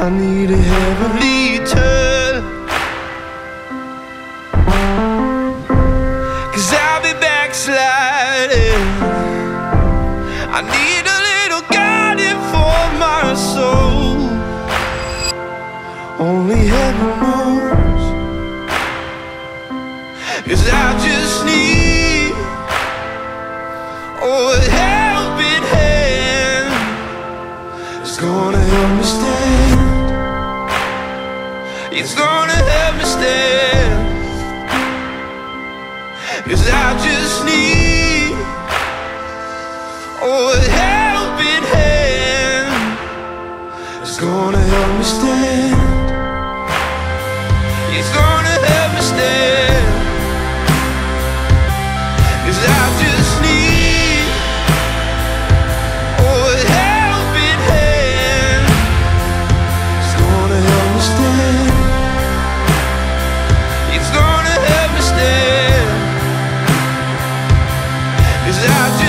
I need a heavenly turn. Cause I'll be backsliding. I need a little guiding for my soul. Only heaven knows. Cause I just need Oh, a helping hand. It's gonna help me stay. It's gonna help me stand Cause I just need Oh, a helping hand. It's gonna help me stand Cause I